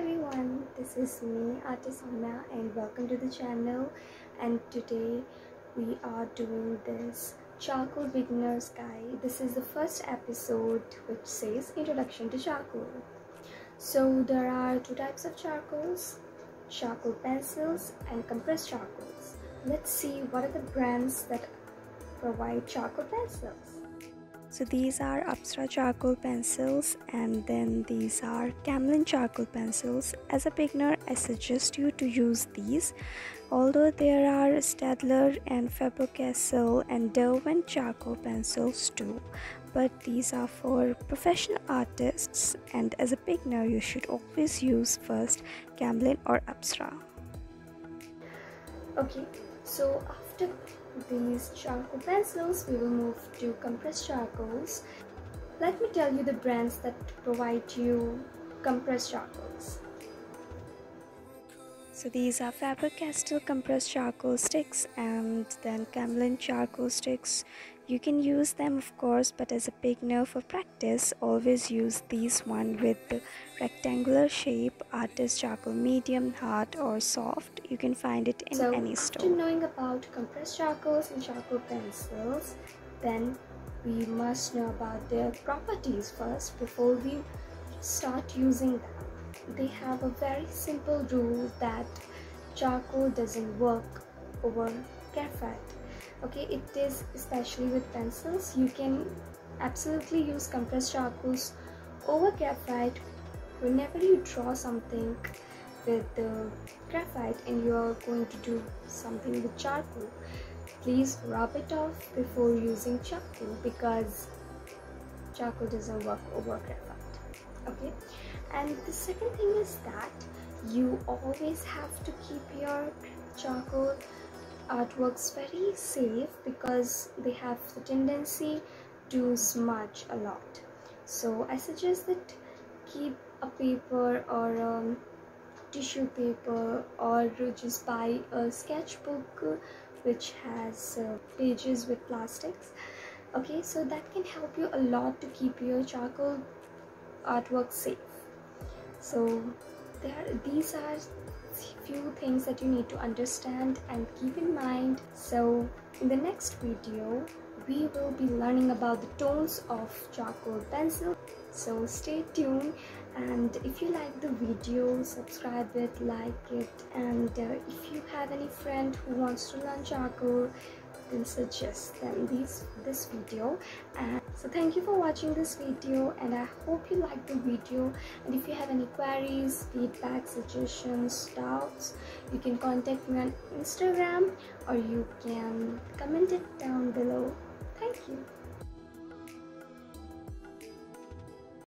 everyone, this is me Artist and welcome to the channel and today we are doing this charcoal beginner's guide. This is the first episode which says introduction to charcoal. So there are two types of charcoals, charcoal pencils and compressed charcoals. Let's see what are the brands that provide charcoal pencils. So these are Apsara charcoal pencils and then these are Camlin charcoal pencils. As a beginner, I suggest you to use these. Although there are Staedtler and Faber-Castell and Derwent charcoal pencils too. But these are for professional artists and as a beginner, you should always use first Camlin or Apsara. Okay, so after these charcoal pencils, we will move to compressed charcoals. Let me tell you the brands that provide you compressed charcoals. So these are Faber-Castell compressed charcoal sticks and then Camlin charcoal sticks. You can use them of course but as a beginner for practice always use these one with the rectangular shape artist charcoal medium hard or soft. You can find it in so, any store. After knowing about compressed charcoals and charcoal pencils then we must know about their properties first before we start using them they have a very simple rule that charcoal doesn't work over graphite okay it is especially with pencils. You can absolutely use compressed charcoals over graphite whenever you draw something with the graphite and you are going to do something with charcoal. Please rub it off before using charcoal because charcoal doesn't work over graphite. Okay and the second thing is that you always have to keep your charcoal artworks very safe because they have the tendency to smudge a lot. So i suggest that keep a paper or um, tissue paper or just buy a sketchbook which has uh, pages with plastics. Okay so that can help you a lot to keep your charcoal artwork safe. So there these are few things that you need to understand and keep in mind. So in the next video we will be learning about the tones of charcoal pencil. So stay tuned. And if you like the video subscribe it like it. And uh, if you have any friend who wants to learn charcoal then suggest them this this video. And so thank you for watching this video and i hope you liked the video. And if you have any queries feedback suggestions doubts you can contact me on instagram or you can comment it down below